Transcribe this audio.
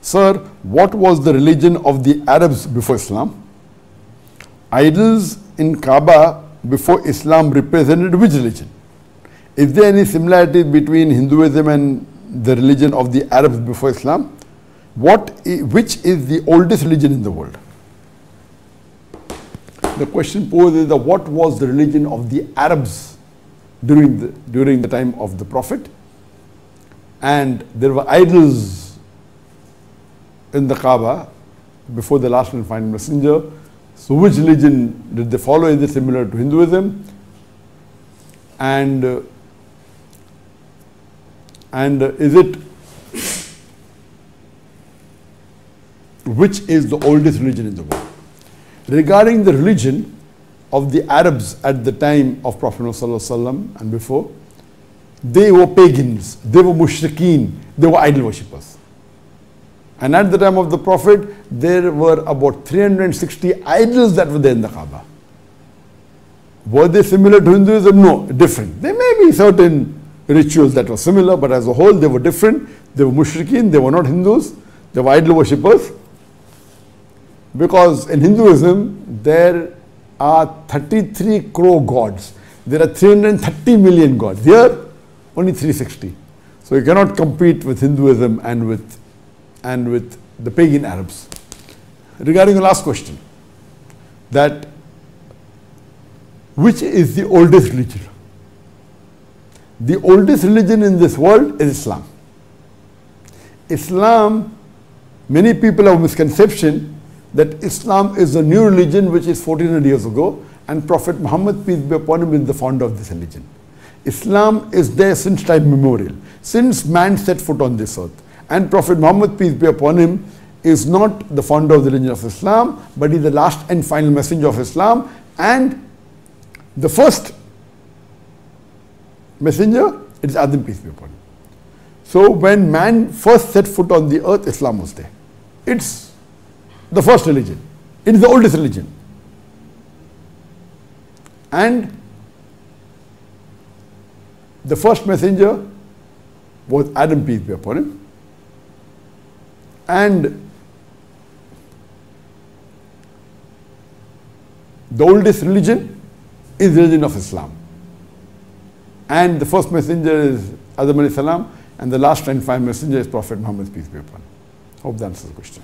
Sir, what was the religion of the Arabs before Islam? Idols in Kaaba before Islam represented which religion? Is there any similarity between Hinduism and the religion of the Arabs before Islam? What, which is the oldest religion in the world? The question posed is what was the religion of the Arabs during the, during the time of the Prophet? And there were idols in the Kaaba before the last and final messenger. So which religion did they follow? Is it similar to Hinduism? And uh, and uh, is it which is the oldest religion in the world? Regarding the religion of the Arabs at the time of Prophet Muhammad and before, they were pagans, they were mushrikeen, they were idol worshippers. And at the time of the Prophet, there were about 360 idols that were there in the Kaaba. Were they similar to Hinduism? No, different. There may be certain rituals that were similar, but as a whole, they were different. They were mushrikeen, they were not Hindus, they were idol worshippers. Because in Hinduism, there are 33 crore gods. There are 330 million gods. Here, only 360. So you cannot compete with Hinduism and with, and with the pagan Arabs. Regarding the last question, that which is the oldest religion? The oldest religion in this world is Islam. Islam, many people have misconception that Islam is a new religion which is 1400 years ago and Prophet Muhammad, peace be upon him, is the founder of this religion. Islam is there since time memorial, since man set foot on this earth. And Prophet Muhammad, peace be upon him, is not the founder of the religion of Islam, but is the last and final messenger of Islam and the first messenger, it is Adam, peace be upon him. So when man first set foot on the earth, Islam was there. It's the first religion. It is the oldest religion. And the first messenger was Adam, peace be upon him. And the oldest religion is religion of Islam. And the first messenger is Adam salam, and the last and final messenger is Prophet Muhammad, peace be upon him. Hope that answers the question.